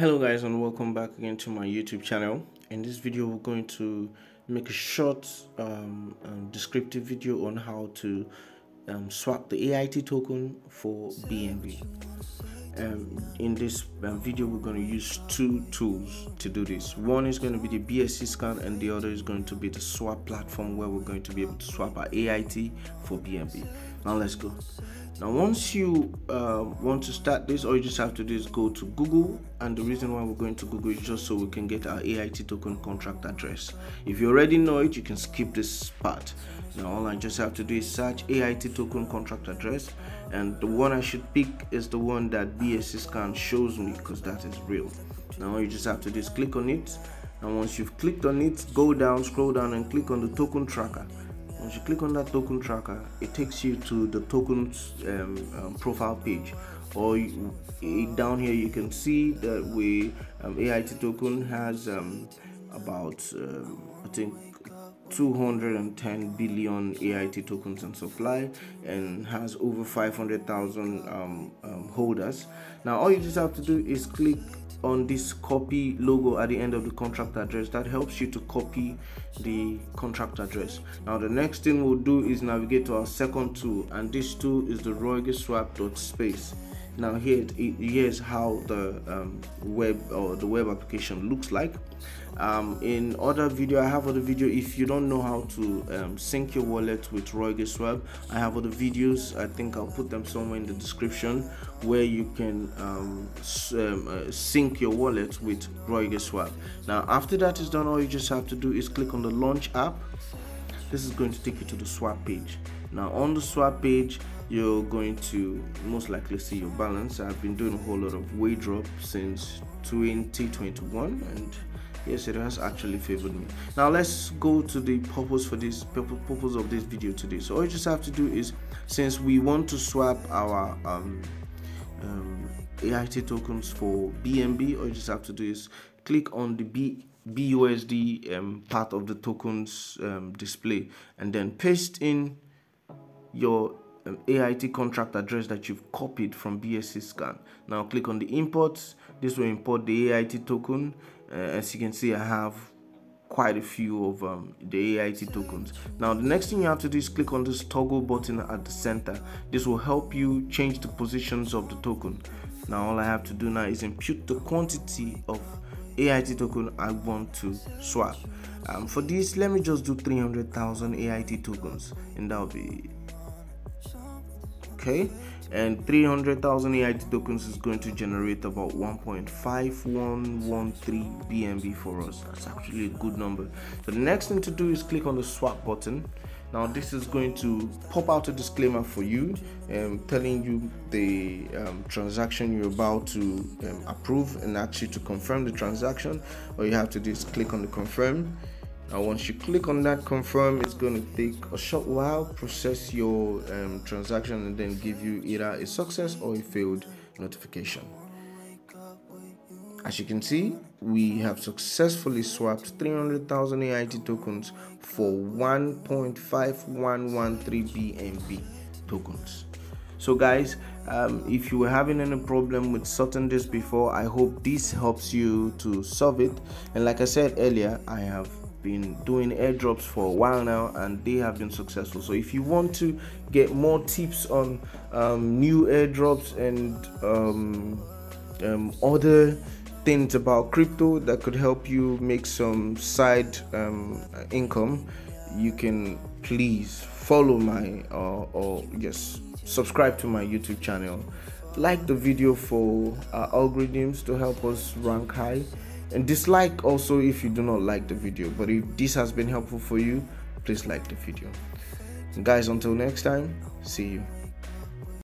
hello guys and welcome back again to my youtube channel. In this video we're going to make a short um, um, descriptive video on how to um, swap the AIT token for BNB um, in this um, video we're going to use two tools to do this. One is going to be the BSC scan and the other is going to be the swap platform where we're going to be able to swap our AIT for BNB now let's go now once you uh, want to start this all you just have to do is go to google and the reason why we're going to google is just so we can get our ait token contract address. If you already know it you can skip this part. Now all i just have to do is search ait token contract address and the one i should pick is the one that bsc scan shows me because that is real. Now all you just have to do is click on it and once you've clicked on it go down scroll down and click on the token tracker once you click on that token tracker it takes you to the tokens um, um, profile page. Or you, down here you can see that we um, AIT token has um, about um, I think 210 billion AIT tokens on supply and has over 500,000 um, um, holders. Now all you just have to do is click on this copy logo at the end of the contract address that helps you to copy the contract address now the next thing we'll do is navigate to our second tool and this tool is the ryogaeswap.space now here here's how the um, web or the web application looks like. Um, in other video i have other video. If you don't know how to um, sync your wallet with ryogaeswap i have other videos. I think i'll put them somewhere in the description where you can um, um, uh, sync your wallet with ryogaeswap now after that is done all you just have to do is click on the launch app. This is going to take you to the swap page. Now on the swap page you're going to most likely see your balance. I've been doing a whole lot of airdrop since 2021 and yes it has actually favored me. Now let's go to the purpose for this purpose of this video today. So all you just have to do is since we want to swap our um, um, AIT tokens for BNB all you just have to do is click on the B BUSD um, part of the tokens um, display and then paste in your um, AIT contract address that you've copied from BSC scan. Now click on the imports. This will import the AIT token. Uh, as you can see, I have quite a few of um, the AIT tokens. Now the next thing you have to do is click on this toggle button at the center. This will help you change the positions of the token. Now all I have to do now is impute the quantity of AIT token I want to swap. Um, for this, let me just do 300,000 AIT tokens and that'll be okay and 300,000 AIT tokens is going to generate about 1.5113 BNB for us. That's actually a good number. So the next thing to do is click on the swap button. Now this is going to pop out a disclaimer for you, um, telling you the um, transaction you're about to um, approve and actually to confirm the transaction. All you have to do is click on the confirm now once you click on that confirm it's going to take a short while process your um, transaction and then give you either a success or a failed notification. As you can see we have successfully swapped 300,000 AIT tokens for 1.5113 BNB tokens. So guys um, if you were having any problem with sorting this before i hope this helps you to solve it. And like i said earlier i have been doing airdrops for a while now and they have been successful. So if you want to get more tips on um, new airdrops and um, um, other things about crypto that could help you make some side um, income you can please follow my uh, or yes subscribe to my youtube channel. Like the video for algorithms to help us rank high and dislike also if you do not like the video. But if this has been helpful for you please like the video. Guys until next time see you